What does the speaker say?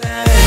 Time.